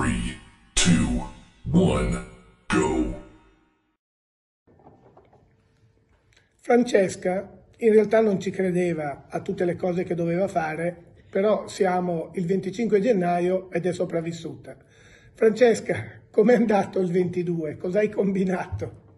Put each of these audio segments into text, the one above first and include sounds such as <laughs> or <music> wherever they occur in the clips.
3, 2, 1, go. Francesca in realtà non ci credeva a tutte le cose che doveva fare, però siamo il 25 gennaio ed è sopravvissuta. Francesca, com'è andato il 22? Cosa hai combinato?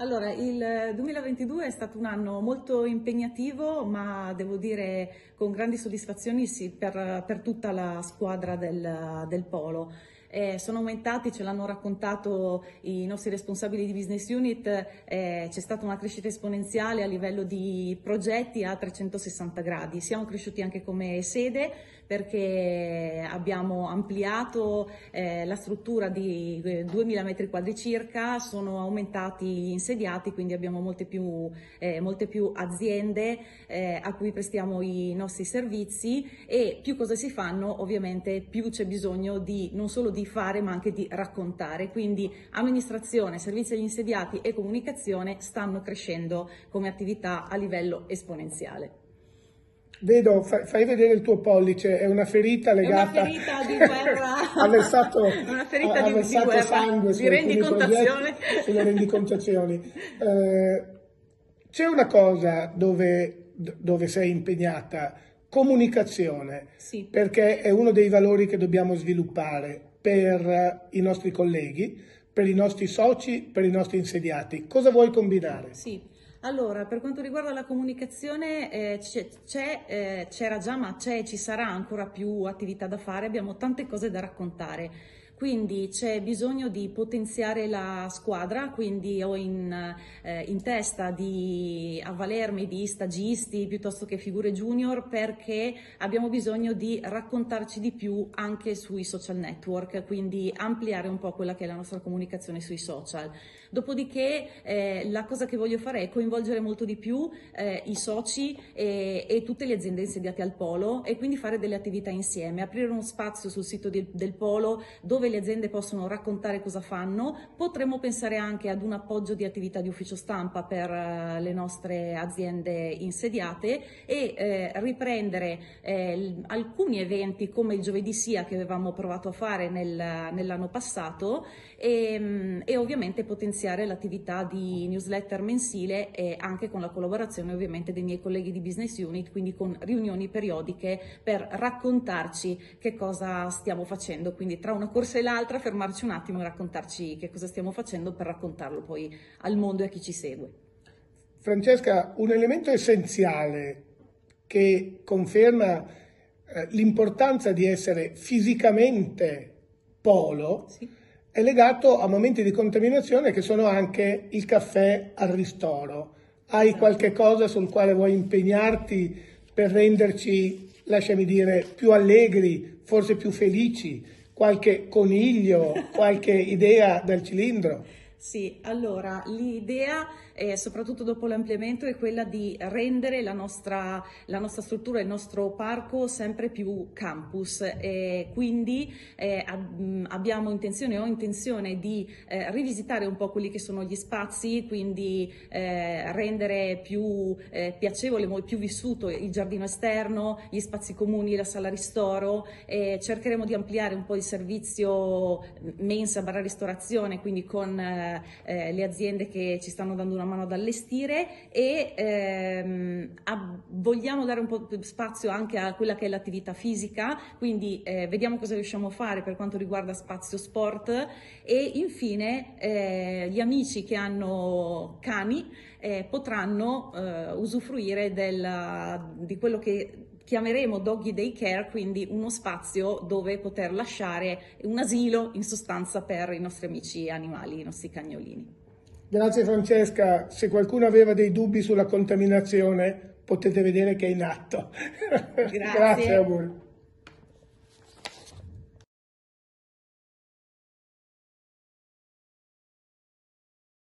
Allora, il 2022 è stato un anno molto impegnativo, ma devo dire con grandi soddisfazioni sì, per, per, tutta la squadra del, del Polo. Eh, sono aumentati, ce l'hanno raccontato i nostri responsabili di business unit, eh, c'è stata una crescita esponenziale a livello di progetti a 360 gradi. Siamo cresciuti anche come sede perché abbiamo ampliato eh, la struttura di 2000 metri quadri circa, sono aumentati gli insediati, quindi abbiamo molte più, eh, molte più aziende eh, a cui prestiamo i nostri servizi e più cose si fanno ovviamente più c'è bisogno di non solo di fare ma anche di raccontare, quindi amministrazione, servizi agli insediati e comunicazione stanno crescendo come attività a livello esponenziale. Vedo, fai, vedere il tuo pollice, è una ferita legata... <laughs> <laughs> È una ferita di guerra. ha versato, una ferita ha, di, di guerra, sangue di rendicontazione. sulle rendicontazioni. Eh, c'è una cosa dove, dove sei impegnata, comunicazione, sì. perché è uno dei valori che dobbiamo sviluppare per i nostri colleghi, per i nostri soci, per i nostri insediati. Cosa vuoi combinare? Sì. Allora, per quanto riguarda la comunicazione, eh, eh, c'era già, ma c'è e ci sarà ancora più attività da fare, abbiamo tante cose da raccontare. Quindi c'è bisogno di potenziare la squadra, quindi ho in, eh, in, testa di avvalermi di stagisti piuttosto che figure junior perché abbiamo bisogno di raccontarci di più anche sui social network, quindi ampliare un po' quella che è la nostra comunicazione sui social. Dopodiché eh, la cosa che voglio fare è coinvolgere molto di più eh, i soci e, e, tutte le aziende insediate al polo e quindi fare delle attività insieme, aprire uno spazio sul sito di, del polo dove le aziende possono raccontare cosa fanno, potremmo pensare anche ad un appoggio di attività di ufficio stampa per uh, le nostre aziende insediate e eh, riprendere eh, alcuni eventi come il giovedì sia che avevamo provato a fare nel, nell'anno passato mm, e, ovviamente potenziare l'attività di newsletter mensile e anche con la collaborazione ovviamente dei miei colleghi di business unit, quindi con riunioni periodiche per raccontarci che cosa stiamo facendo, quindi tra una corsa e l'altra fermarci un attimo e raccontarci che cosa stiamo facendo per raccontarlo poi al mondo e a chi ci segue. Francesca, un elemento essenziale che conferma eh, l'importanza di essere fisicamente polo sì. è legato a momenti di contaminazione che sono anche il caffè al ristoro. Hai esatto. qualche cosa sul quale vuoi impegnarti per renderci, lasciami dire, più allegri, forse più felici? Qualche coniglio, <laughs> qualche idea del cilindro? Sì, allora l'idea eh, soprattutto dopo l'ampliamento, è quella di rendere la nostra, la nostra struttura, il nostro parco sempre più campus. E quindi eh, ab- abbiamo intenzione, ho intenzione di eh, rivisitare un po' quelli che sono gli spazi, quindi eh, rendere più eh, piacevole, più vissuto il giardino esterno, gli spazi comuni, la sala ristoro. cercheremo di ampliare un po' il servizio mensa barra ristorazione, quindi con eh, le aziende che ci stanno dando una mano ad allestire e ehm, a, vogliamo dare un po' di spazio anche a quella che è l'attività fisica, quindi eh, vediamo cosa riusciamo a fare per quanto riguarda spazio sport e infine eh, gli amici che hanno cani eh, potranno eh, usufruire del, di quello che chiameremo doggy day care, quindi uno spazio dove poter lasciare un asilo in sostanza per i nostri amici animali, i nostri cagnolini. Grazie Francesca, se qualcuno aveva dei dubbi sulla contaminazione potete vedere che è in atto. <laughs> Grazie. Grazie, auguri.